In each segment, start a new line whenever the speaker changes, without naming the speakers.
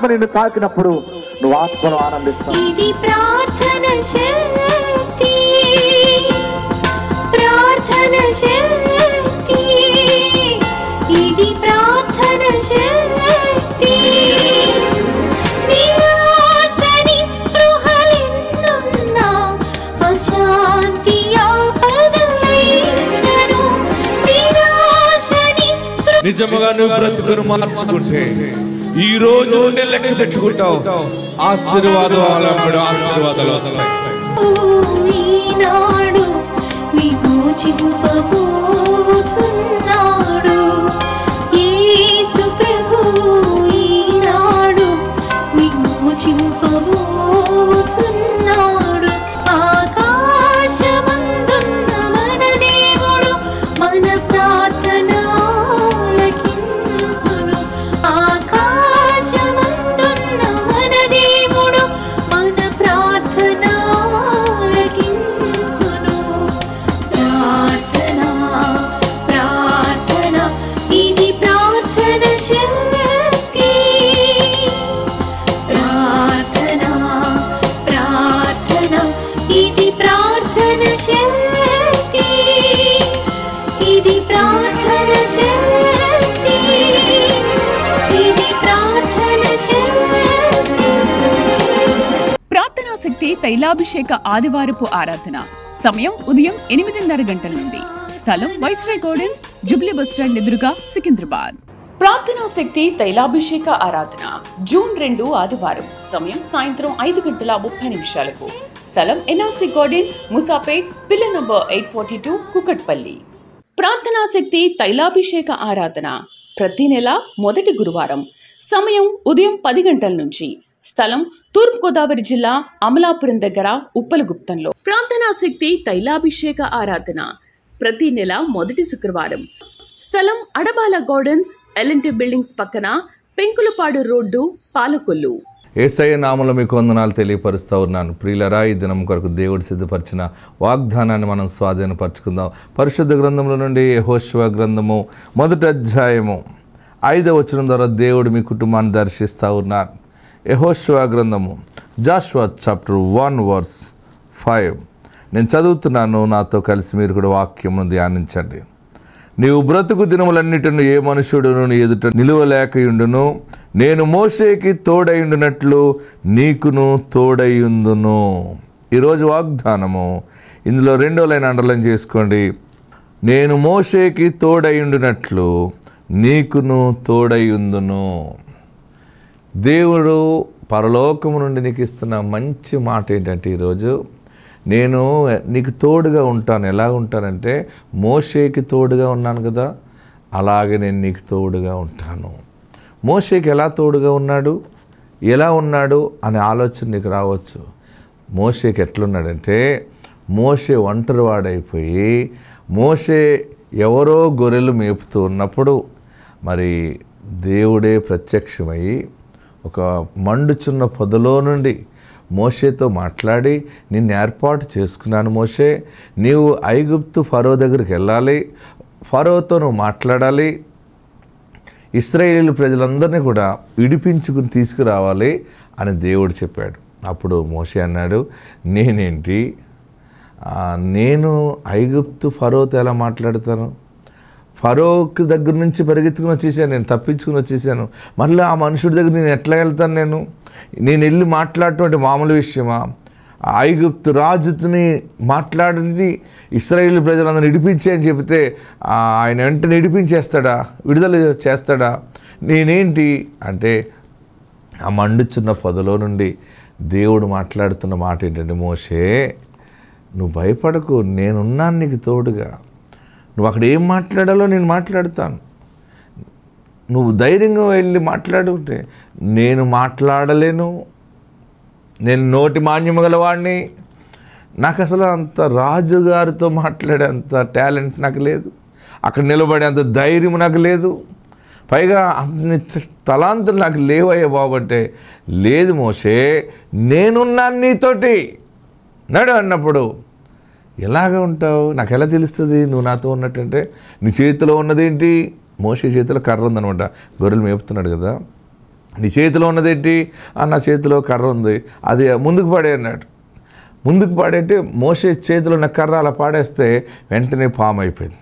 ఆత్మ నిన్ను తాకినప్పుడు నువ్వు ఆత్మను ఆనందిస్తావు.
నిజముగా నువ్వు బ్రతుకును మార్చుకుంటే ఈ రోజు నుండి లెక్క పెట్టుకుంటావు. ఆశీర్వాదం ఆలంబడు ఆశీర్వాదాలు వస్తాయి.
ఈనాడు విమోచింపబోచున్నాడు
తైలాభిషేక ఆదివారపు ఆరాధన. సమయం ఉదయం ఎనిమిదిన్నర గంటల నుండి. స్థలం వైస్రాయ్ గార్డెన్స్ జుబ్లీ బస్టాండ్ ఎదురుగా సికింద్రాబాద్. ప్రార్థనా శక్తి తైలాభిషేక ఆరాధన. జూన్ రెండు ఆదివారం. సమయం సాయంత్రం ఐదు గంటల ముప్పై నిమిషాలకు. స్థలం NRC garden Musapet pillar number eight forty two Kukatpally. ప్రార్థనా శక్తి తైలాభిషేక ఆరాధన. ప్రతి నెల మొదటి గురువారం. సమయం ఉదయం పది గంటల నుంచి. స్థలం తూర్పుగోదావరి జిల్లా అమలాపురం దగ్గర ఉప్పలగుప్తంలో. ప్రార్థనాశక్తి తైలాభిషేక ఆరాధన. ప్రతి నెల మొదటి శుక్రవారం. స్థలం అడబాల గార్డెన్స్ ఎల్ఎన్టీ బిల్డింగ్స్ పక్కన పెంకులపాడు రోడ్డు పాలకొల్లు.
ఏసయ్య నామలో మీకు వందనాలు తెలియపరుస్తూ ఉన్నాను. ప్రియులరా ఈ దినం కొరకు దేవుడు సిద్ధపరిచిన వాగ్దానాన్ని మనం స్వాధీనపరచుకుందాం. పరిశుద్ధ గ్రంథంలో నుండి యెహోషువ గ్రంథము మొదటి అధ్యాయము. ఐదవ వచ్చిన ద్వారా దేవుడు మీ కుటుంబాన్ని దర్శిస్తూ ఉన్నారు. యెహోషువ గ్రంథము Joshua chapter one verse five. నేను చదువుతున్నాను నాతో కలిసి మీరు కూడా వాక్యమును ధ్యానించండి. నీవు బ్రతుకు దినములన్నిటిను ఏ మనుషుడును నీ ఎదుట నిలువలేకయుండును నేను మోషేకి తోడైండునట్లు నీకును తోడైయుందును. ఈరోజు వాగ్దానము ఇందులో రెండో లైన్ అండర్లైన్ చేసుకోండి. నేను మోషేకి తోడైండునట్లు నీకును తోడైయుందును. దేవుడు పరలోకము నుండి నీకు ఇస్తున్న మంచి మాట ఏంటంటే ఈరోజు నేను నీకు తోడుగా ఉంటాను. ఎలా ఉంటానంటే మోషేకి తోడుగా ఉన్నాను కదా అలాగే నేను నీకు తోడుగా ఉంటాను. మోషేకి ఎలా తోడుగా ఉన్నాడు ఎలా ఉన్నాడు అనే ఆలోచన నీకు రావచ్చు. మోషేకి ఎట్లున్నాడంటే మోషే ఒంటరివాడైపోయి మోషే ఎవరో గొర్రెలు మేపుతూ ఉన్నప్పుడు మరి దేవుడే ప్రత్యక్షమై ఒక మండుచున్న పొదలో నుండి మోషేతో మాట్లాడి నిన్ను ఏర్పాటు చేసుకున్నాను మోషే. నీవు ఐగుప్తు ఫరో దగ్గరికి వెళ్ళాలి. ఫరోతో నువ్వు మాట్లాడాలి. ఇస్రాయేలీ ప్రజలందరినీ కూడా విడిపించుకుని తీసుకురావాలి అని దేవుడు చెప్పాడు. అప్పుడు మోషే అన్నాడు నేనేంటి? నేను ఐగుప్తు ఫరోతో ఎలా మాట్లాడతాను? ఫరోక్ దగ్గర నుంచి పరిగెత్తుకుని వచ్చేసాను నేను తప్పించుకుని వచ్చేసాను. మళ్ళీ ఆ మనుషుడి దగ్గర నేను ఎట్లా వెళ్తాను నేను? నేను వెళ్ళి మాట్లాడటం మామూలు విషయమా? ఐగుప్తు రాజుని మాట్లాడినది ఇస్రాయేల్ ప్రజలందరూ ఇడిపించే అని చెబితే ఆయన వెంటనే ఇడిపించేస్తాడా విడుదల చేస్తాడా? నేనేంటి? అంటే ఆ మండుచున్న పొదలో నుండి దేవుడు మాట్లాడుతున్న మాట ఏంటంటే మోషే నువ్వు భయపడకు నేనున్నాను నీకు తోడుగా. నువ్వు అక్కడ ఏం మాట్లాడాలో నేను మాట్లాడతాను. నువ్వు ధైర్యంగా వెళ్ళి మాట్లాడుకుంటే నేను మాట్లాడలేను. నేను నోటి మాన్యం గలవాడిని. నాకు అసలు అంత రాజుగారితో మాట్లాడే అంత టాలెంట్ నాకు లేదు. అక్కడ నిలబడే అంత ధైర్యం నాకు లేదు. పైగా అన్ని తలాంతులు నాకు లేవయ్యా బాబు అంటే లేదు మోసే నేనున్నాను నీతోటి. నడు అన్నప్పుడు ఎలాగ ఉంటావు? నాకు ఎలా తెలుస్తుంది? నువ్వు నాతో ఉన్నట్టంటే నీ చేతిలో ఉన్నదేంటి? మోసే చేతిలో కర్ర ఉందనమాట గొర్రెలు మేపుతున్నాడు కదా. నీ చేతిలో ఉన్నదేంటి? "ఆ, నా చేతిలో కర్ర ఉంది. అది ముందుకు పడే అన్నాడు. ముందుకు పాడేటి మోసే చేతిలో ఉన్న కర్ర అలా పాడేస్తే వెంటనే పాము అయిపోయింది.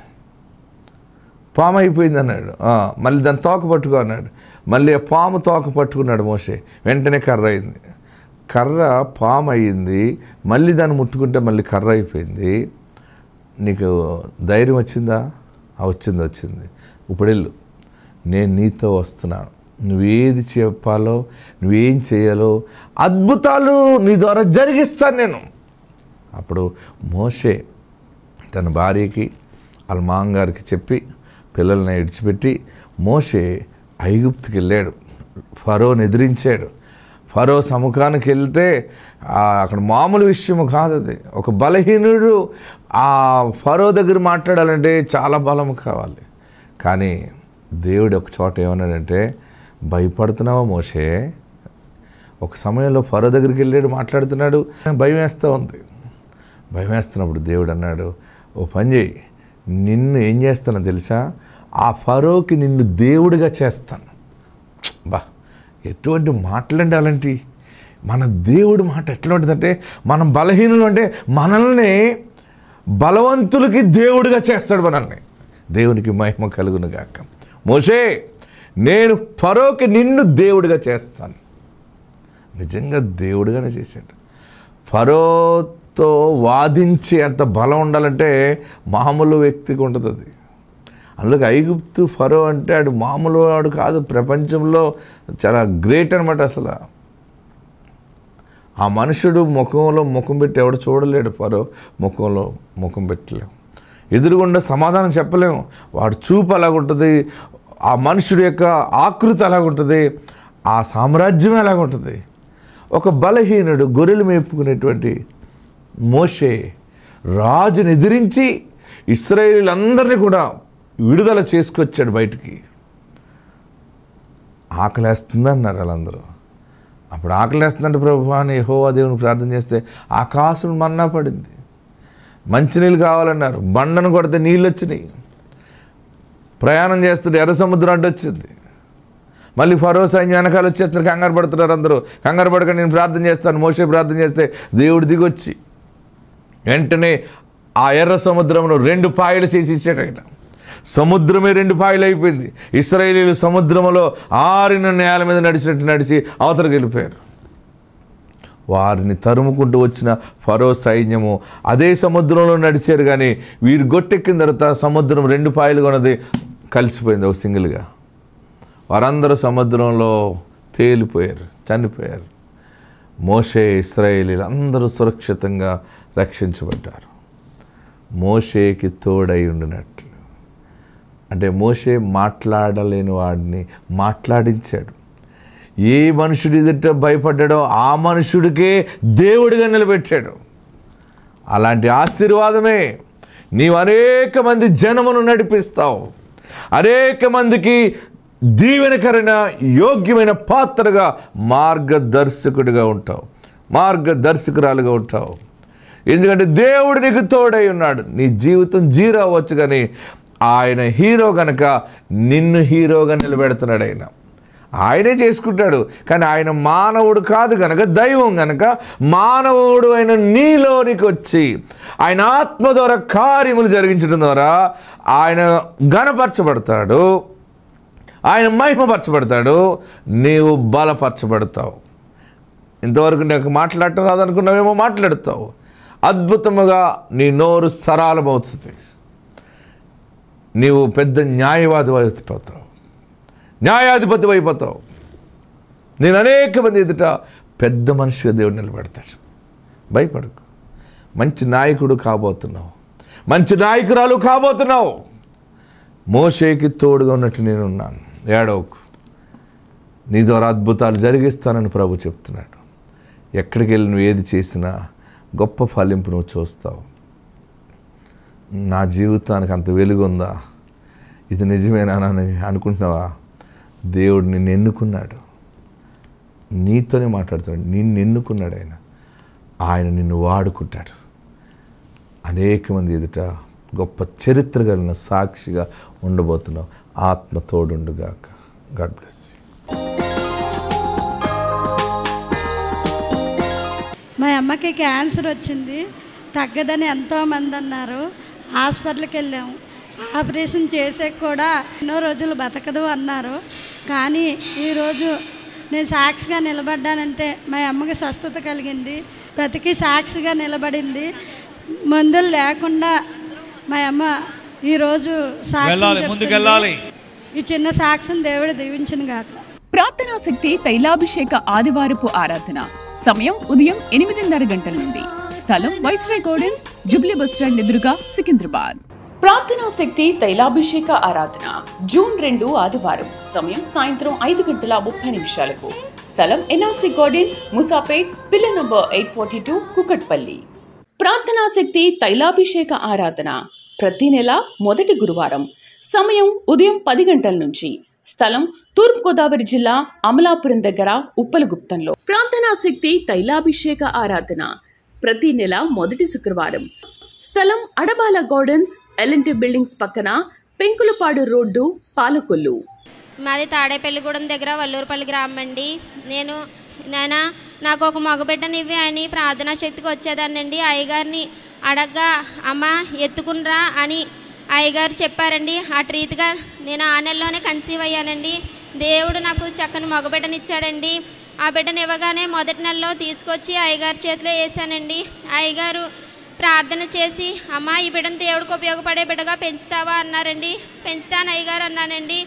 పాము అయిపోయింది అన్నాడు. మళ్ళీ దాన్ని తోక పట్టుకో అన్నాడు. మళ్ళీ ఆ పాము తోక పట్టుకున్నాడు మోసే వెంటనే కర్ర అయింది. కర్ర పాము అయ్యింది మళ్ళీ దాన్ని ముట్టుకుంటే మళ్ళీ కర్ర అయిపోయింది. నీకు ధైర్యం వచ్చిందా? వచ్చింది వచ్చింది. ఇప్పుడు వెళ్ళు. నేను నీతో వస్తున్నాను. నువ్వేది చెప్పాలో నువ్వేం చేయాలో అద్భుతాలు నీ ద్వారా జరిగిస్తాను నేను. అప్పుడు మోషే తన భార్యకి వాళ్ళ మామగారికి చెప్పి పిల్లల్ని విడిచిపెట్టి మోషే ఐగుప్తుకి వెళ్ళాడు ఫరోని ఎదిరించాడు ఫరో సముఖానికి వెళ్తే అక్కడ మామూలు విషయం కాదు అది. ఒక బలహీనుడు ఆ ఫరో దగ్గర మాట్లాడాలంటే చాలా బలం కావాలి. కానీ దేవుడు ఒక చోట ఏమన్నాడంటే భయపడుతున్నావా మోషే? ఒక సమయంలో ఫరో దగ్గరికి వెళ్ళాడు మాట్లాడుతున్నాడు భయం వేస్తూ ఉంది. భయం వేస్తున్నప్పుడు దేవుడు అన్నాడు ఓ పని చేయి నిన్ను ఏం చేస్తానో తెలుసా? ఆ ఫరోకి నిన్ను దేవుడిగా చేస్తాను. బా. ఎటువంటి మాటలండి అలాంటి? మన దేవుడు మాట ఎట్లా మనం బలహీనులు అంటే మనల్ని బలవంతులకి దేవుడిగా చేస్తాడు మనల్ని. దేవునికి మహిమ కలుగును గాక. మోషే నేను ఫరోకి నిన్ను దేవుడిగా చేస్తాను. నిజంగా దేవుడిగానే చేశాడు. ఫరోతో వాదించే అంత బలం ఉండాలంటే మామూలు వ్యక్తికి ఉంటుంది అది. అందులోకి ఐగుప్తు ఫరో అంటే ఆడు మామూలు వాడు కాదు ప్రపంచంలో చాలా గ్రేట్ అనమాట అసలు. ఆ మనుషుడు ముఖంలో ముఖం పెట్టి ఎవడు చూడలేడు ఫరో ముఖంలో ముఖం పెట్టలేము ఎదురుగుండా సమాధానం చెప్పలేము వాడు చూపు అలాగుంటుంది ఆ మనుషుడి యొక్క ఆకృతి అలాగుంటుంది ఆ సామ్రాజ్యం ఎలాగుంటుంది ఒక బలహీనుడు గొర్రెలు మేపుకునేటువంటి మోషే రాజుని ఎదిరించి ఇస్రాయేలీలందరినీ కూడా విడుదల చేసుకొచ్చాడు బయటికి. ఆకలేస్తుంది అన్నారు వాళ్ళందరూ. అప్పుడు ఆకలేస్తుందంటే ప్రభు అని యెహోవా దేవుని ప్రార్థన చేస్తే ఆకాశం మన్నా పడింది. మంచినీళ్ళు కావాలన్నారు. బండను కొడితే నీళ్ళు వచ్చినాయి ప్రయాణం చేస్తుంటే ఎర్ర సముద్రం అడ్డు వచ్చింది. మళ్ళీ ఫరో సైన్యం వెనకాల వచ్చేస్తున్నారు కంగారు పడుతున్నారు అందరూ. కంగారు పడక నేను ప్రార్థన చేస్తాను మోసే ప్రార్థన చేస్తే దేవుడు దిగొచ్చి వెంటనే ఆ ఎర్ర సముద్రంలో రెండు పాయలు చేసి ఇచ్చాడు ఆయన. సముద్రమే రెండు పాయలు అయిపోయింది ఇస్రాయేలీలు సముద్రంలో ఆరిన నేల మీద నడిచినట్టు నడిచి అవతలకి వెళ్ళిపోయారు. వారిని తరుముకుంటూ వచ్చిన ఫరో సైన్యము అదే సముద్రంలో నడిచారు కానీ వీరు గొట్టెక్కిన తర్వాత సముద్రం రెండు పాయలు కొన్నది కలిసిపోయింది ఒక సింగిల్గా. వారందరూ సముద్రంలో తేలిపోయారు చనిపోయారు. మోషే ఇస్రాయేలీలు అందరూ సురక్షితంగా రక్షించబడ్డారు. మోషేకి తోడై ఉండినట్లు. అంటే మోషే మాట్లాడలేని వాడిని మాట్లాడించాడు. ఏ మనుషుడు ఎదుట భయపడ్డాడో ఆ మనుషుడికే దేవుడిగా నిలబెట్టాడు. అలాంటి ఆశీర్వాదమే నీవు అనేక మంది జనమును నడిపిస్తావు. అనేక మందికి దీవెనకరైన యోగ్యమైన పాత్రగా మార్గదర్శకుడిగా ఉంటావు. మార్గదర్శకురాలుగా ఉంటావు. ఎందుకంటే దేవుడు నీకు తోడై ఉన్నాడు. నీ జీవితం జీరో అవ్వచ్చు కానీ ఆయన హీరో గనక నిన్ను హీరోగా నిలబెడుతున్నాడు ఆయన. ఆయనే చేసుకుంటాడు. కానీ ఆయన మానవుడు కాదు గనక దైవం గనక మానవుడు అయిన నీలోనికి వచ్చి ఆయన ఆత్మ ద్వారా కార్యములు జరిగించడం ద్వారా ఆయన ఘనపరచబడతాడు. ఆయన మహిమపరచబడతాడు. నీవు బలపరచబడతావు. ఇంతవరకు నాకు మాట్లాడటం రాదనుకున్నావేమో మాట్లాడతావు. అద్భుతముగా నీ నోరు సరళమవుతుంది నీవు పెద్ద న్యాయవాది అయిపోతావు. న్యాయాధిపతి అయిపోతావు. నేను అనేక మంది ఎదుట పెద్ద మనిషిగా దేవుడు నిలబెడతాడు. భయపడకు. మంచి నాయకుడు కాబోతున్నావు. మంచి నాయకురాలు కాబోతున్నావు. మోషేకి తోడుగా ఉన్నట్టు నేను ఉన్నాను ఏడవకు. నీ ద్వారా అద్భుతాలు జరిగిస్తానని ప్రభు చెప్తున్నాడు. ఎక్కడికి వెళ్ళి నువ్వు ఏది చేసినా గొప్ప ఫలింపు నువ్వు చూస్తావు. నా జీవితానికి అంత వెలుగుందా? ఇది నిజమేనా అని అనుకుంటున్నావా? దేవుడు నిన్ను ఎన్నుకున్నాడు. నీతోనే మాట్లాడుతున్నాడు. నిన్ను ఎన్నుకున్నాడు ఆయన. ఆయన నిన్ను వాడుకుంటాడు. అనేక మంది ఎదుట గొప్ప చరిత్ర కలిగిన సాక్షిగా ఉండబోతున్నావు. ఆత్మ తోడుండుగాక గాడ్ బ్లెస్
మా అమ్మకి క్యాన్సర్ వచ్చింది. తగ్గదని ఎంతోమంది అన్నారు. హాస్పిటల్కి వెళ్ళాము. ఆపరేషన్ చేసే కూడా ఎన్నో రోజులు బతకదు అన్నారు. కానీ ఈరోజు నేను సాక్షిగా నిలబడ్డానంటే మా అమ్మకి స్వస్థత కలిగింది. బతికి సాక్షిగా నిలబడింది. మందులు లేకుండా మా అమ్మ ఈరోజు.
ముందుకెళ్ళాలి.
ఈ చిన్న సాక్ష్యం దేవుడు దీవించిన గాక.
ప్రార్థనా శక్తి తైలాభిషేక ఆదివారపు ఆరాధన. సమయం ఉదయం ఎనిమిదిన్నర గంటల నుండి. స్థలం వైస్రాయ్ గార్డెన్స్ జుబ్లీ బస్టాండ్ ఎదురుగా సికింద్రాబాద్. ప్రార్థనా శక్తి తైలాభిషేక ఆరాధన. జూన్ రెండు ఆదివారం సమయం సాయంత్రం ఐదు గంటల ముప్పై నిమిషాలకు. స్థలం NRC garden Musapet pillar number eight forty two Kukatpally. ప్రార్థనా శక్తి తైలాభిషేక ఆరాధన. ప్రతి నెల మొదటి గురువారం సమయం ఉదయం పది గంటల నుంచి. స్థలం తూర్పుగోదావరి జిల్లా అమలాపురం దగ్గర ఉప్పలగుప్తంలో. ప్రార్థనా శక్తి తైలాభిషేక ఆరాధన. ప్రతి నెల మొదటి శుక్రవారం. స్థలం అడబాల గార్డెన్స్ ఎల్ఎన్టీ బిల్డింగ్స్ పక్కన పెంకులపాడు రోడ్డు పాలకొల్లు.
మాది తాడేపల్లిగూడెం దగ్గర వల్లూరుపల్లి గ్రామం అండి నేను నాయనా నాకు ఒక మగబిడ్డనివ్వి అని ప్రార్థనా శక్తికి వచ్చేదానండి అయ్యగారిని అడగ్గా అమ్మ ఎత్తుకునిరా అని అయ్యగారు చెప్పారండి. అటు రీతిగా నేను ఆ నెలలోనే కన్సీవ్ అయ్యానండి. దేవుడు నాకు చక్కని మగబిడ్డనిచ్చాడండి. ఆ బిడ్డని ఇవ్వగానే మొదటి నెలలో తీసుకొచ్చి అయ్యగారి చేతిలో వేసానండి అయ్యగారు ప్రార్థన చేసి అమ్మ ఈ బిడ్డను దేవుడికి ఉపయోగపడే బిడ్డగా పెంచుతావా? అన్నారండి. పెంచుతాను అయ్యగారు అన్నానండి.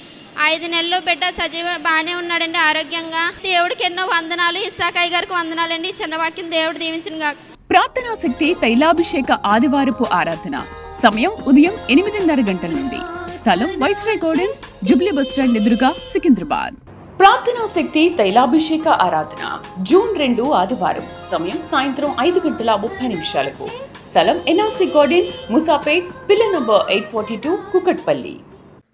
ఐదు నెలలు బిడ్డ సజీవ బాగానే ఉన్నాడండి ఆరోగ్యంగా. దేవుడికి ఎన్నో వందనాలు. ఇస్సాకయ్య గారికి వందనాలండి. చిన్న వాక్యం దేవుడు దీవించిన
ప్రార్థనా శక్తి తైలాభిషేక ఆదివారపు ఆరాధన. సమయం ఉదయం ఎనిమిదిన్నర గంటల నుండి. స్థలం వైస్రాయ్ గార్డెన్స్ జుబ్లీ బస్టాండ్ ఎదురుగా సికింద్రాబాద్. ప్రార్థనా శక్తి తైలాభిషేక ఆరాధన. జూన్ రెండు ఆదివారం. సమయం సాయంత్రం ఐదు గంటల ముప్పై నిమిషాలకు. స్థలం NRC garden Musapet pillar number eight forty two Kukatpally.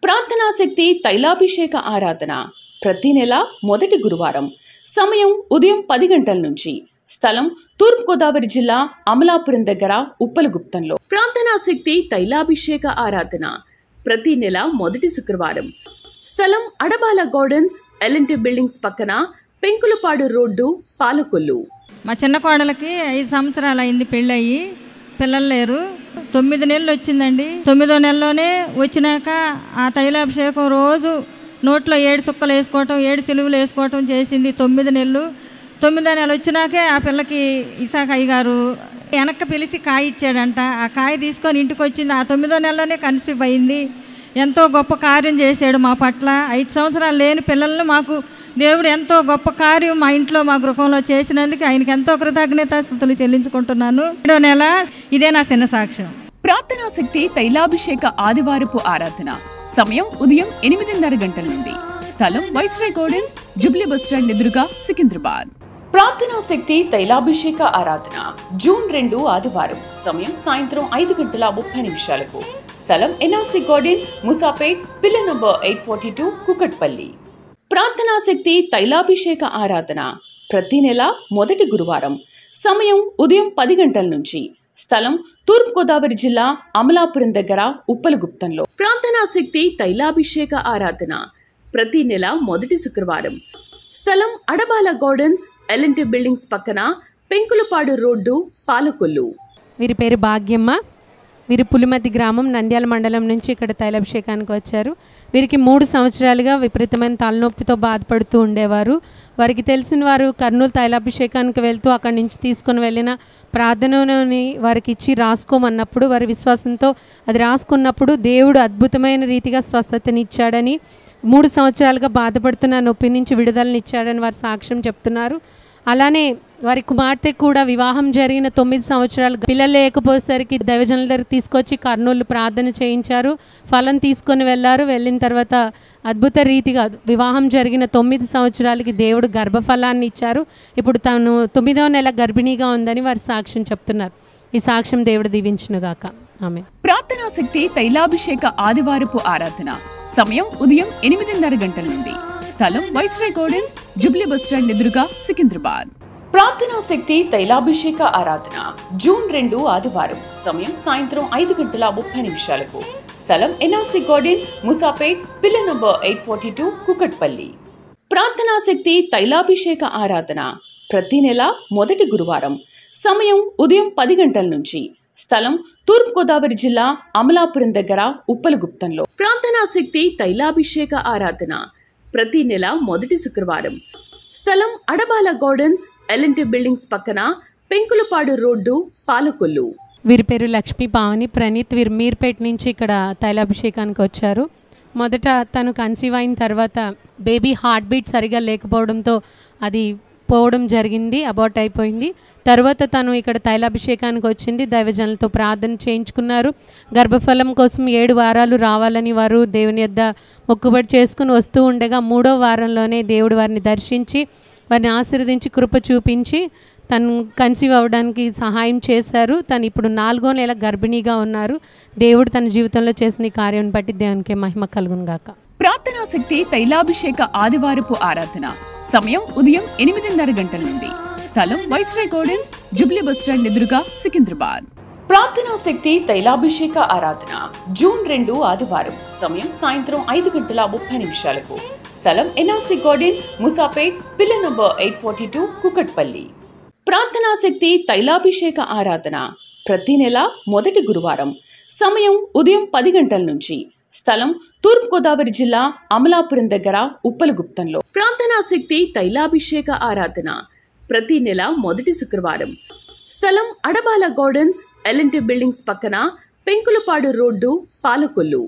ప్రార్థనా శక్తి తైలాభిషేక ఆరాధన. ప్రతి నెల మొదటి గురువారం. సమయం ఉదయం పది గంటల నుంచి. స్థలం తూర్పుగోదావరి జిల్లా అమలాపురం దగ్గర ఉప్పలగుప్తంలో. ప్రార్థనా శక్తి తైలాభిషేక ఆరాధన. ప్రతి నెల మొదటి శుక్రవారం. స్థలం అడబాల గార్డెన్స్ ఎల్ఎన్టీ బిల్డింగ్స్ పక్కన పెంకులపాడు రోడ్డు పాలకొల్లు.
మా చిన్న కోడలకి ఐదు సంవత్సరాలు అయింది పెళ్ళయి. పిల్లలు లేరు. తొమ్మిది నెలలు వచ్చిందండి. తొమ్మిదో నెలలోనే వచ్చినాక ఆ తైలాభిషేకం రోజు నోట్లో ఏడు సుక్కలు వేసుకోవటం ఏడు సిలువులు వేసుకోవటం చేసింది తొమ్మిది నెలలు. తొమ్మిదో నెలలు వచ్చినాకే ఆ పిల్లకి ఇసాక్ అయ్య గారు వెనక్కి పిలిచి కాయ ఇచ్చాడంట. ఆ కాయ తీసుకొని ఇంటికి వచ్చింది. ఆ తొమ్మిదో నెలలోనే కన్సీవ్ అయింది. ఎంతో గొప్ప కార్యం చేశాడు మా పట్ల. ఐదు సంవత్సరాలు లేని పిల్లలను మాకు దేవుడు ఎంతో గొప్ప కార్యం మా ఇంట్లో మా గృహంలో చేసినందుకు ఆయనకి ఎంతో కృతజ్ఞతాస్థుతులు చెల్లించుకుంటున్నాను. ఏడో నెల ఇదే నా చిన్న సాక్ష్యం.
ప్రార్థనా శక్తి తైలాభిషేక ఆదివారపు ఆరాధన. సమయం ఉదయం ఎనిమిదిన్నర గంటల నుండి. స్థలం వైస్రాయ్ గోడెన్స్ జుబ్లీ బస్టాండ్ ఎదురుగా సికింద్రాబాద్. ప్రార్థనా శక్తి తైలాభిషేక ఆరాధన. జూన్ రెండు ఆదివారం. సమయం సాయంత్రం ఐదు గంటల ముప్పై నిమిషాలకు. స్థలం NRC garden Musapet pillar number eight forty two Kukatpally ప్రార్థనా శక్తి తైలాభిషేక ఆరాధన. ప్రతి నెల మొదటి గురువారం. సమయం ఉదయం పది గంటల నుంచి. స్థలం తూర్పుగోదావరి జిల్లా అమలాపురం దగ్గర ఉప్పలగుప్తంలో. ప్రార్థనా శక్తి తైలాభిషేక ఆరాధన. ప్రతి నెల మొదటి శుక్రవారం. స్థలం అడబాల గార్డెన్స్ ఎల్ఎన్టీ బిల్డింగ్స్ పక్కన పెంకులపాడు రోడ్డు పాలకొల్లు.
వీరి పేరు భాగ్యమ్మ. వీరి పులిమతి గ్రామం నంద్యాల మండలం నుంచి ఇక్కడ తైలాభిషేకానికి వచ్చారు. వీరికి మూడు సంవత్సరాలుగా విపరీతమైన తలనొప్పితో బాధపడుతూ ఉండేవారు. వారికి తెలిసిన వారు కర్నూలు తైలాభిషేకానికి వెళ్తూ అక్కడి నుంచి తీసుకుని వెళ్ళిన ప్రార్థనని వారికి ఇచ్చి రాసుకోమన్నప్పుడు వారి విశ్వాసంతో అది రాసుకున్నప్పుడు దేవుడు అద్భుతమైన రీతిగా స్వస్థతనిచ్చాడని మూడు సంవత్సరాలుగా బాధపడుతున్న నొప్పి నుంచి విడుదలనిచ్చాడని వారు సాక్ష్యం చెప్తున్నారు. అలానే వారి కుమార్తె కూడా వివాహం జరిగిన తొమ్మిది సంవత్సరాలు పిల్లలు లేకపోయేసరికి దైవజనుల దగ్గర తీసుకొచ్చి కర్నూలు ప్రార్థన చేయించారు. ఫలం తీసుకొని వెళ్ళారు. వెళ్ళిన తర్వాత అద్భుత రీతిగా వివాహం జరిగిన తొమ్మిది సంవత్సరాలకి దేవుడు గర్భఫలాన్ని ఇచ్చారు. ఇప్పుడు తను తొమ్మిదవ నెల గర్భిణీగా ఉందని వారి సాక్ష్యం చెప్తున్నారు. ఈ సాక్ష్యం దేవుడు దీవించునుగాక ఆమె
ప్రార్థనా శక్తి తైలాభిషేక ఆదివారపు ఆరాధన. సమయం ఉదయం ఎనిమిదిన్నర గంటల నుండి. స్థలం వైస్రాయ్ గార్డెన్స్ జుబ్లీ బస్టాండ్ ఎదురుగా సికింద్రాబాద్. ప్రార్థనా శక్తి తైలాభిషేక ఆరాధన. జూన్ రెండు ఆదివారం సమయం సాయంత్రం ఐదు గంటల ముప్పై నిమిషాలకు. స్థలం NRC garden Musapet pillar number eight forty two Kukatpally. ప్రార్థనా శక్తి తైలాభిషేక ఆరాధన. ప్రతి నెల మొదటి గురువారం సమయం ఉదయం పది గంటల నుంచి. స్థలం తూర్పుగోదావరి జిల్లా అమలాపురం దగ్గర ఉప్పలగుప్తంలో. ప్రార్థనా శక్తి తైలాభిషేక ఆరాధన. ప్రతి నెల మొదటి శుక్రవారం. స్థలం అడబాల గార్డెన్స్ ఎల్ఎన్టీ బిల్డింగ్స్ పక్కన పెంకులపాడు రోడ్డు పాలకొల్లు.
వీరి పేరు లక్ష్మీ పావని ప్రణీత్ వీరు మీర్పేట నుంచి ఇక్కడ తైలాభిషేకానికి వచ్చారు. మొదట తను కన్సీవ్ అయిన తర్వాత బేబీ హార్ట్ బీట్ సరిగా లేకపోవడంతో అది పోవడం జరిగింది అబార్ట్ అయిపోయింది. తర్వాత తను ఇక్కడ తైలాభిషేకానికి వచ్చింది దైవజనులతో ప్రార్థన చేయించుకున్నారు. గర్భఫలం కోసం ఏడు వారాలు రావాలని వారు దేవుని యొద్ద మొక్కుబడి చేసుకుని వస్తూ ఉండగా మూడో వారంలోనే దేవుడు వారిని దర్శించి వారిని ఆశీర్వదించి కృప చూపించి తను కన్సీవ్ అవ్వడానికి సహాయం చేశారు. తను ఇప్పుడు నాలుగో నెల గర్భిణీగా ఉన్నారు. దేవుడు తన జీవితంలో చేసిన కార్యం బట్టి దేవునికి మహిమ కలుగును గాక
ప్రార్థనా శక్తి తైలాభిషేక ఆదివారపు ఆరాధన. సమయం ఉదయం ఎనిమిదిన్నర గంటల నుండి. స్థలం వైస్రాయ్ గార్డెన్స్ జుబ్లీ బస్టాండ్ ఎదురుగా సికింద్రాబాద్. ప్రార్థనా శక్తి తైలాభిషేక ఆరాధన. జూన్ రెండు ఆదివారం. సమయం సాయంత్రం ఐదు గంటల ముప్పై నిమిషాలకు. స్థలం NRC garden Musapet pillar number eight forty two Kukatpally. ప్రార్థనా శక్తి తైలాభిషేక ఆరాధన. ప్రతి నెల మొదటి గురువారం. సమయం ఉదయం పది గంటల నుంచి. స్థలం తూర్పుగోదావరి జిల్లా అమలాపురం దగ్గర ఉప్పలగుప్తంలో ప్రార్థనాశక్తి తైలాభిషేక ఆరాధన. ప్రతి నెల మొదటి శుక్రవారం. స్థలం అడబాల గార్డెన్స్ ఎల్ఎన్టీ బిల్డింగ్స్ పక్కన పెంకులపాడు రోడ్డు పాలకొల్లు.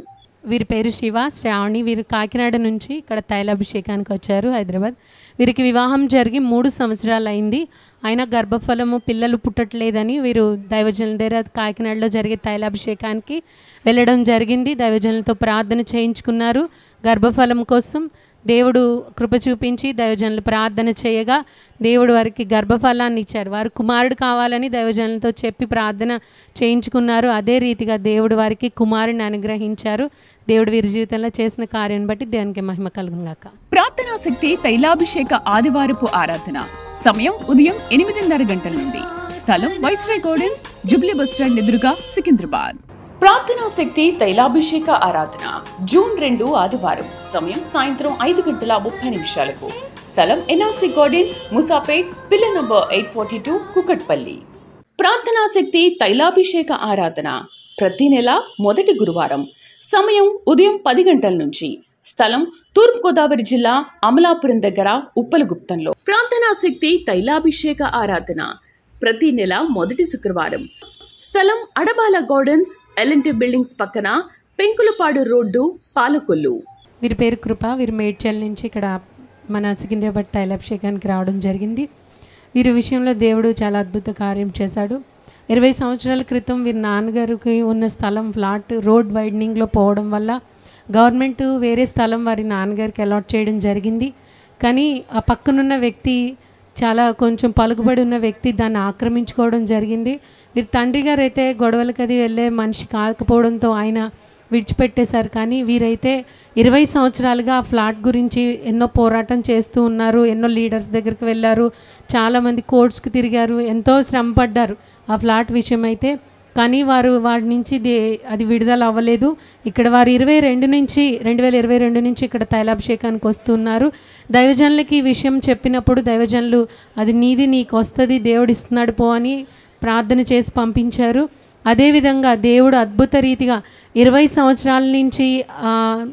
వీరి పేరు శివ శ్రావణి. వీరు కాకినాడ నుంచి ఇక్కడ తైలాభిషేకానికి వచ్చారు హైదరాబాద్. వీరికి వివాహం జరిగి మూడు సంవత్సరాలు అయింది అయినా గర్భఫలము పిల్లలు పుట్టట్లేదని వీరు దైవజనుల దగ్గర కాకినాడలో జరిగే తైలాభిషేకానికి వెళ్ళడం జరిగింది. దైవజనులతో ప్రార్థన చేయించుకున్నారు. గర్భఫలం కోసం దేవుడు కృప చూపించి దైవజనులు ప్రార్థన చేయగా దేవుడు వారికి గర్భఫలాన్ని ఇచ్చారు. వారు కుమారుడు కావాలని దైవజనులతో చెప్పి ప్రార్థన చేయించుకున్నారు. అదే రీతిగా దేవుడు వారికి కుమారుని అనుగ్రహించారు. దేవుడు వీరి జీవితంలో చేసిన కార్యాన్ని బట్టి దేవునికి మహిమ కలుగుగాక
ప్రార్థనా శక్తి తైలాభిషేక ఆదివారపు ఆరాధన. సమయం ఉదయం ఎనిమిదిన్నర గంటల నుండి. స్థలం వైస్రాయ్ గార్డెన్స్ జుబ్లీ స్టాండ్ ఎదురుగా సికింద్రాబాద్. ప్రార్థనా శక్తి తైలాభిషేక ఆరాధన. జూన్ రెండు ఆదివారం. సమయం సాయంత్రం ఐదు గంటల ముప్పై నిమిషాలకు. స్థలం NRC garden Musapet pillar number eight forty two Kukatpally. ప్రార్థనా శక్తి తైలాభిషేక ఆరాధన. ప్రతి నెల మొదటి గురువారం. సమయం ఉదయం పది గంటల నుంచి. స్థలం తూర్పుగోదావరి జిల్లా అమలాపురం దగ్గర ఉప్పలగుప్తంలో. ప్రార్థనా శక్తి తైలాభిషేక ఆరాధన. ప్రతి నెల మొదటి శుక్రవారం. స్థలం అడబాల గార్డెన్స్ ఎల్ఎన్టీ బిల్డింగ్స్ పక్కన పెంకులపాడు రోడ్డు పాలకొల్లు.
వీరి పేరు కృప. వీరు మేడ్చల్ నుంచి ఇక్కడ మన సికింద్రాబాద్ తైలాభిషేకానికి రావడం జరిగింది. వీరి విషయంలో దేవుడు చాలా అద్భుత కార్యం చేశాడు. ఇరవై సంవత్సరాల క్రితం వీరి నాన్నగారికి ఉన్న స్థలం ఫ్లాట్ రోడ్ వైడనింగ్లో పోవడం వల్ల గవర్నమెంట్ వేరే స్థలం వారి నాన్నగారికి అలాట్ చేయడం జరిగింది. కానీ ఆ పక్కనున్న వ్యక్తి చాలా కొంచెం పలుకుబడి ఉన్న వ్యక్తి దాన్ని ఆక్రమించుకోవడం జరిగింది. వీరి తండ్రి గారు అయితే గొడవలకి అది వెళ్ళే మనిషి కాకపోవడంతో ఆయన విడిచిపెట్టేశారు. కానీ వీరైతే ఇరవై సంవత్సరాలుగా ఆ ఫ్లాట్ గురించి ఎన్నో పోరాటం చేస్తూ ఉన్నారు. ఎన్నో లీడర్స్ దగ్గరికి వెళ్ళారు. చాలామంది కోర్ట్స్కి తిరిగారు. ఎంతో శ్రమ పడ్డారు ఆ ఫ్లాట్ విషయం అయితే కానీ వారు వాడి నుంచి దే అది విడుదల అవ్వలేదు. ఇక్కడ వారు ఇరవై రెండు నుంచి రెండు వేల ఇరవై రెండు నుంచి ఇక్కడ తైలాభిషేకానికి వస్తున్నారు. దైవజనులకి ఈ విషయం చెప్పినప్పుడు దైవజనులు అది నీది నీకు వస్తుంది దేవుడు ఇస్తున్నాడు పో అని ప్రార్థన చేసి పంపించారు. అదేవిధంగా దేవుడు అద్భుత రీతిగా ఇరవై సంవత్సరాల నుంచి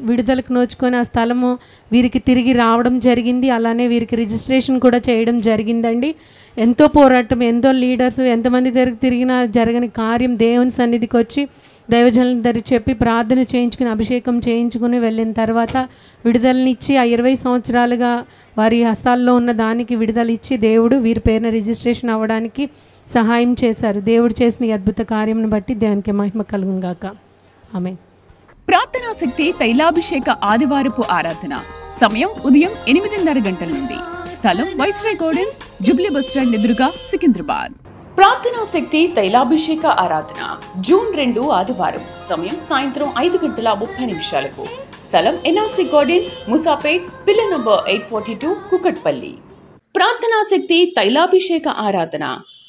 విడుదలకు నోచుకొని ఆ స్థలము వీరికి తిరిగి రావడం జరిగింది. అలానే వీరికి రిజిస్ట్రేషన్ కూడా చేయడం జరిగిందండి. ఎంతో పోరాటం ఎంతో లీడర్స్ ఎంతమంది దగ్గర తిరిగినా జరగని కార్యం దేవుని సన్నిధికి వచ్చి దైవజనుల దగ్గర చెప్పి ప్రార్థన చేయించుకుని అభిషేకం చేయించుకుని వెళ్ళిన తర్వాత విడుదలనిచ్చి ఆ ఇరవై సంవత్సరాలుగా వారి హస్తాల్లో ఉన్న దానికి విడుదల ఇచ్చి దేవుడు వీరి పేరున రిజిస్ట్రేషన్ అవ్వడానికి సహాయం చేశారు. దేవుడు చేసిన ఈ అద్భుత కార్యంను బట్టి దేవునికి మహిమ కలుగుగాక ఆమె
ప్రార్థనా శక్తి తైలాభిషేక ఆదివారపు ఆరాధన. సమయం ఉదయం ఎనిమిదిన్నర గంటల నుండి. స్థలం వైస్రాయ్ గార్డెన్స్ జుబ్లీ స్టాండ్ ఎదురుగా సికింద్రాబాద్. ప్రార్థనా శక్తి తైలాభిషేక ఆరాధన. జూన్ రెండు ఆదివారం. సమయం సాయంత్రం ఐదు గంటల ముప్పై నిమిషాలకు. స్థలం NRC garden Musapet pillar number eight forty two Kukatpally. ప్రార్థనా శక్తి తైలాభిషేక ఆరాధన.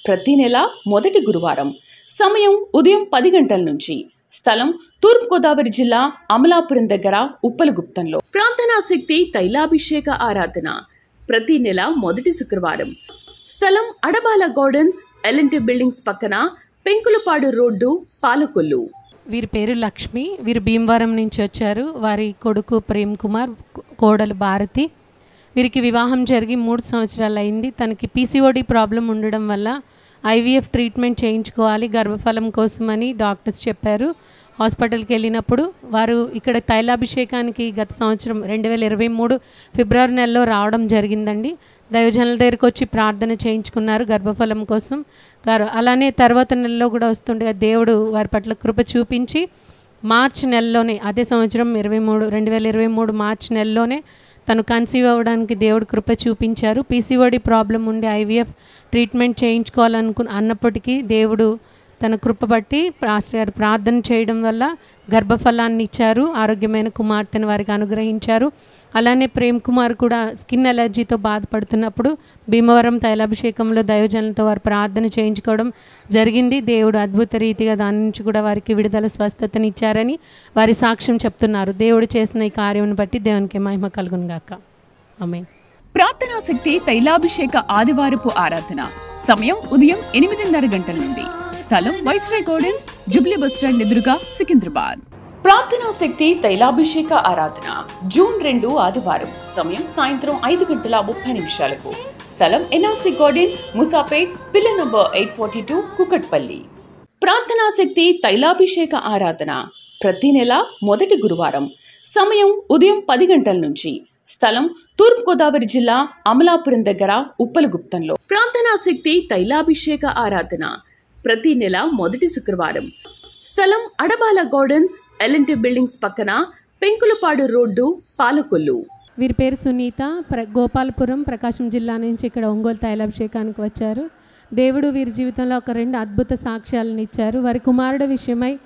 ప్రతి నెల మొదటి గురువారం. సమయం ఉదయం పది గంటల నుంచి. స్థలం తూర్పుగోదావరి జిల్లా అమలాపురం దగ్గర ఉప్పలగుప్తంలో. ప్రార్థనా శక్తి తైలాభిషేక ఆరాధన. ప్రతి నెల మొదటి శుక్రవారం. స్థలం అడబాల గార్డెన్స్ ఎల్ఎన్టీ బిల్డింగ్స్ పక్కన పెంకులపాడు రోడ్డు పాలకొల్లు.
వీరి పేరు లక్ష్మి. వీరు భీమవరం నుంచి వచ్చారు. వారి కొడుకు ప్రేమ్ కుమార్ కోడలు భారతి. వీరికి వివాహం జరిగి మూడు సంవత్సరాలు అయింది. తనకి పీసీఓడి ప్రాబ్లం ఉండడం వల్ల ఐవీఎఫ్ ట్రీట్మెంట్ చేయించుకోవాలి గర్భఫలం కోసమని డాక్టర్స్ చెప్పారు. హాస్పిటల్కి వెళ్ళినప్పుడు వారు ఇక్కడ తైలాభిషేకానికి గత సంవత్సరం రెండు వేల ఇరవై మూడు ఫిబ్రవరి నెలలో రావడం జరిగిందండి. దైవజనుల దగ్గరికి వచ్చి ప్రార్థన చేయించుకున్నారు గర్భఫలం కోసం. గారు అలానే తర్వాత నెలలో కూడా వస్తుండగా దేవుడు వారి పట్ల కృప చూపించి మార్చ్ నెలలోనే అదే సంవత్సరం ఇరవై మూడు రెండు వేల ఇరవై మూడు మార్చ్ నెలలోనే తను కన్సీవ్ అవ్వడానికి దేవుడు కృప చూపించారు. పీసీఓడి ప్రాబ్లం ఉండి ఐవీఎఫ్ ట్రీట్మెంట్ చేయించుకోవాలనుకు అన్నప్పటికీ దేవుడు తన కృప బట్టి పాస్టర్ గారు ప్రార్థన చేయడం వల్ల గర్భఫలాన్ని ఇచ్చారు ఆరోగ్యమైన కుమార్తెను వారికి అనుగ్రహించారు. అలానే ప్రేమ్ కుమార్ కూడా స్కిన్ ఎలర్జీతో బాధపడుతున్నప్పుడు భీమవరం తైలాభిషేకంలో దైవజనులతో వారు ప్రార్థన చేయించుకోవడం జరిగింది. దేవుడు అద్భుత రీతిగా దాని నుంచి కూడా వారికి విడుదల స్వస్థతని ఇచ్చారని వారి సాక్ష్యం చెప్తున్నారు. దేవుడు చేసిన ఈ కార్యం బట్టి దేవునికి మహిమ కలుగునుగాక ఆమె
ప్రార్థనా శక్తి తైలాభిషేక ఆదివారపు ఆరాధన. సమయం ఉదయం ఎనిమిదిన్నర గంటల నుండి. స్థలం వైస్రాయ్ గార్డెన్స్ జుబ్లీ బస్టాండ్ ఎదురుగా సికింద్రాబాద్. ప్రార్థనా శక్తి తైలాభిషేక ఆరాధన. జూన్ రెండు ఆదివారం సమయం సాయంత్రం ఐదు గంటల ముప్పై నిమిషాలకు. స్థలం NRC garden Musapet pillar number eight forty two Kukatpally. ప్రార్థనా శక్తి తైలాభిషేక ఆరాధన. ప్రతి నెల మొదటి గురువారం సమయం ఉదయం పది గంటల నుంచి. స్థలం తూర్పుగోదావరి జిల్లా అమలాపురం దగ్గర ఉప్పలగుప్తంలో. ప్రార్థనా శక్తి తైలాభిషేక ఆరాధన. ప్రతి నెల మొదటి శుక్రవారం. స్థలం అడబాల గార్డెన్స్ ఎల్ఎన్టీ బిల్డింగ్స్ పక్కన పెంకులపాడు రోడ్డు పాలకొల్లు.
వీరి పేరు సునీత. ప్ర గోపాలపురం ప్రకాశం జిల్లా నుంచి ఇక్కడ ఒంగోలు తైలాభిషేకానికి వచ్చారు. దేవుడు వీరి జీవితంలో ఒక రెండు అద్భుత సాక్ష్యాలను ఇచ్చారు. వారి కుమారుడు విషయమై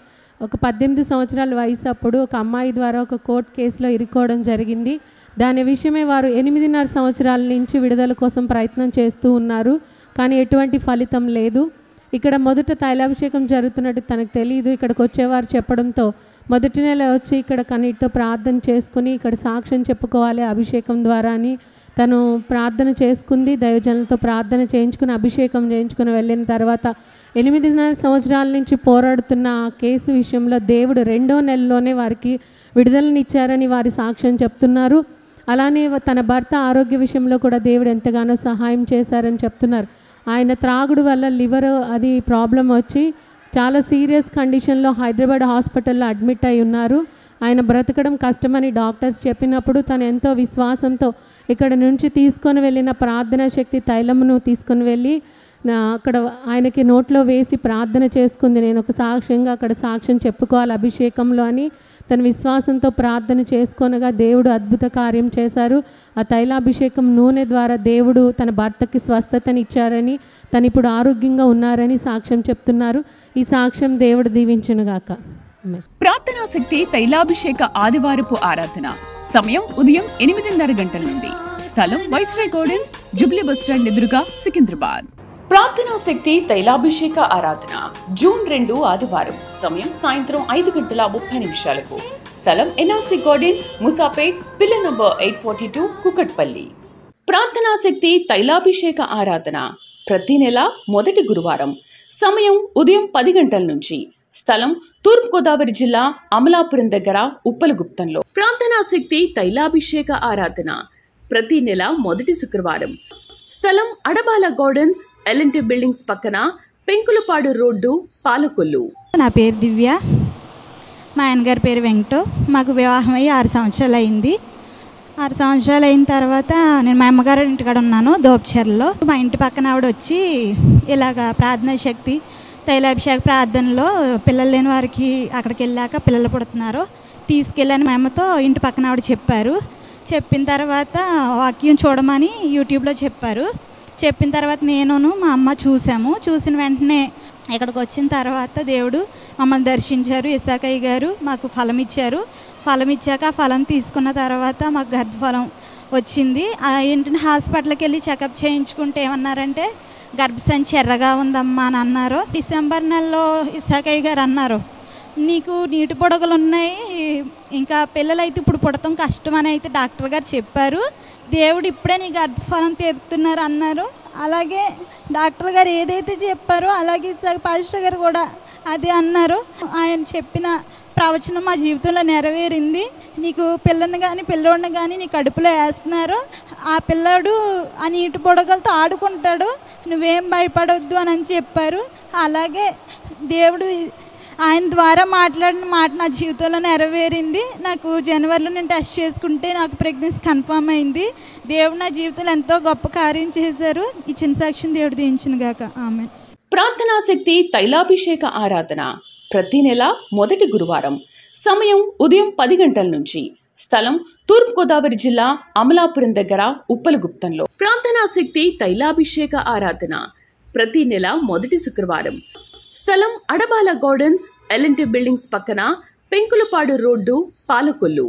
ఒక పద్దెనిమిది సంవత్సరాల వయసు అప్పుడు ఒక అమ్మాయి ద్వారా ఒక కోర్టు కేసులో ఇరుక్కోవడం జరిగింది. దాని విషయమై వారు ఎనిమిదిన్నర సంవత్సరాల నుంచి విడుదల కోసం ప్రయత్నం చేస్తూ ఉన్నారు. కానీ ఎటువంటి ఫలితం లేదు. ఇక్కడ మొదట తైలాభిషేకం జరుగుతున్నట్టు తనకు తెలియదు ఇక్కడికి వచ్చేవారు చెప్పడంతో మొదటి నెల వచ్చి ఇక్కడ కన్నీటితో ప్రార్థన చేసుకుని ఇక్కడ సాక్ష్యం చెప్పుకోవాలి అభిషేకం ద్వారా అని తను ప్రార్థన చేసుకుంది. దైవజనులతో ప్రార్థన చేయించుకుని అభిషేకం చేయించుకుని వెళ్ళిన తర్వాత ఎనిమిదిన్నర సంవత్సరాల నుంచి పోరాడుతున్న ఆ కేసు విషయంలో దేవుడు రెండో నెలలోనే వారికి విడుదలనిచ్చారని వారి సాక్ష్యం చెప్తున్నారు. అలానే తన భర్త ఆరోగ్య విషయంలో కూడా దేవుడు ఎంతగానో సహాయం చేశారని చెప్తున్నారు. ఆయన త్రాగుడు వల్ల లివర్ అది ప్రాబ్లం వచ్చి చాలా సీరియస్ కండిషన్లో హైదరాబాద్ హాస్పిటల్లో అడ్మిట్ అయి ఉన్నారు. ఆయన బ్రతకడం కష్టమని డాక్టర్స్ చెప్పినప్పుడు తను ఎంతో విశ్వాసంతో ఇక్కడ నుంచి తీసుకొని వెళ్ళిన ప్రార్థనా శక్తి తైలమును తీసుకొని వెళ్ళి అక్కడ ఆయనకి నోట్లో వేసి ప్రార్థన చేసుకుంది. నేను ఒక సాక్ష్యంగా అక్కడ సాక్ష్యం చెప్పుకోవాలి అభిషేకంలో అని తన విశ్వాసంతో ప్రార్థన చేసుకొనగా దేవుడు అద్భుత కార్యం చేశారు. ఆ తైలాభిషేకం నూనె ద్వారా దేవుడు తన భర్తకి స్వస్థతని ఇచ్చారని తను ఇప్పుడు ఆరోగ్యంగా ఉన్నారని సాక్ష్యం చెప్తున్నారు. ఈ సాక్ష్యం దేవుడు దీవించునుగాక
ప్రార్థనా శక్తి తైలాభిషేక ఆదివారపు ఆరాధన. సమయం ఉదయం ఎనిమిదిన్నర గంటల నుండి. స్థలం వైస్రాయ్ గార్డెన్స్ జుబ్లీ బస్టాండ్ ఎదురుగా సికింద్రాబాద్. ప్రార్థనా శక్తి తైలాభిషేక ఆరాధన. జూన్ రెండు ఆదివారం. సమయం సాయంత్రం ఐదు గంటల ముప్పై నిమిషాలకు. స్థలం NRC garden Musapet pillar number eight forty two Kukatpally. ప్రార్థనా శక్తి తైలాభిషేక ఆరాధన. ప్రతి నెల మొదటి గురువారం. సమయం ఉదయం పది గంటల నుంచి. స్థలం తూర్పుగోదావరి జిల్లా అమలాపురం దగ్గర ఉప్పలగుప్తంలో. ప్రార్థనా శక్తి తైలాభిషేక ఆరాధన. ప్రతి నెల మొదటి శుక్రవారం. స్థలం అడబాల గార్డెన్స్ ఎల్ఎన్టీ బిల్డింగ్స్ పక్కన పెంకులపాడు రోడ్డు పాలకొల్లు.
నా పేరు దివ్య. మా ఆయనగారి పేరు వెంకట. మాకు వివాహం అయ్యి ఆరు సంవత్సరాలు అయింది ఆరు సంవత్సరాలు అయిన తర్వాత నేను మా అమ్మగారి ఇంటికాడ ఉన్నాను దోపచర్లో. మా ఇంటి పక్కన ఆవిడ వచ్చి ఇలాగ ప్రార్థనా శక్తి తైలాభిషేక ప్రార్థనలో పిల్లలు లేని వారికి అక్కడికి వెళ్ళాక పిల్లలు పుడుతున్నారు. తీసుకెళ్ళని మా అమ్మతో ఇంటి పక్కన ఆవిడ చెప్పారు. చెప్పిన తర్వాత వాక్యం చూడమని యూట్యూబ్లో చెప్పారు. చెప్పిన తర్వాత నేనును మా అమ్మ చూసాము. చూసిన వెంటనే ఇక్కడికి వచ్చిన తర్వాత దేవుడు మమ్మల్ని దర్శించారు. ఇసాకయ్య గారు మాకు ఫలం ఇచ్చారు. ఫలం ఇచ్చాక ఆ ఫలం తీసుకున్న తర్వాత మాకు గర్భఫలం వచ్చింది. ఆ ఏంటంటే హాస్పిటల్కి వెళ్ళి చెకప్ చేయించుకుంటే ఏమన్నారంటే గర్భసంచి ఎర్రగా ఉందమ్మా అని అన్నారు. డిసెంబర్ నెలలో ఇసాకయ్య గారు అన్నారు. నీకు నీటి పొడగలు ఉన్నాయి. ఇంకా పిల్లలైతే ఇప్పుడు పుడతాం కష్టం అని అయితే డాక్టర్ గారు చెప్పారు. దేవుడు ఇప్పుడే నీ గర్భఫలం తీరుతున్నారు అన్నారు. అలాగే డాక్టర్ గారు ఏదైతే చెప్పారో అలాగే స- గారు కూడా అదే అన్నారు. ఆయన చెప్పిన ప్రవచనం మా జీవితంలో నెరవేరింది. నీకు పిల్లని కానీ పిల్లోడిని కానీ నీ కడుపులో వేస్తున్నారు. ఆ పిల్లాడు ఆ నీటి బుడగలతో ఆడుకుంటాడు. నువ్వేం భయపడవద్దు అని అని చెప్పారు. అలాగే దేవుడు ఆయన ద్వారా మాట్లాడిన మాట నా జీవితంలో నెరవేరింది. నాకు జనవరిలో నేను టెస్ట్ చేసుకుంటే నాకు ప్రెగ్నెన్సీ కన్ఫర్మ్ అయింది. దేవుడు నా జీవితంలో ఎంతో గొప్ప కార్యం చేశారు. ఈ చిన్న సాక్ష్యం దేవుడు దించిన గాక. ఆమె
ప్రార్థనా శక్తి తైలాభిషేక ఆరాధన. ప్రతి నెల మొదటి గురువారం సమయం ఉదయం పది గంటల నుంచి. స్థలం తూర్పుగోదావరి జిల్లా అమలాపురం దగ్గర ఉప్పలగుప్తంలో. ప్రార్థనా శక్తి తైలాభిషేక ఆరాధన. ప్రతి నెల మొదటి శుక్రవారం స్థలం అడబాల గార్డెన్స్ ఎల్ఎన్టీ బిల్డింగ్స్ పక్కన పెంకులపాడు రోడ్డు పాలకొల్లు.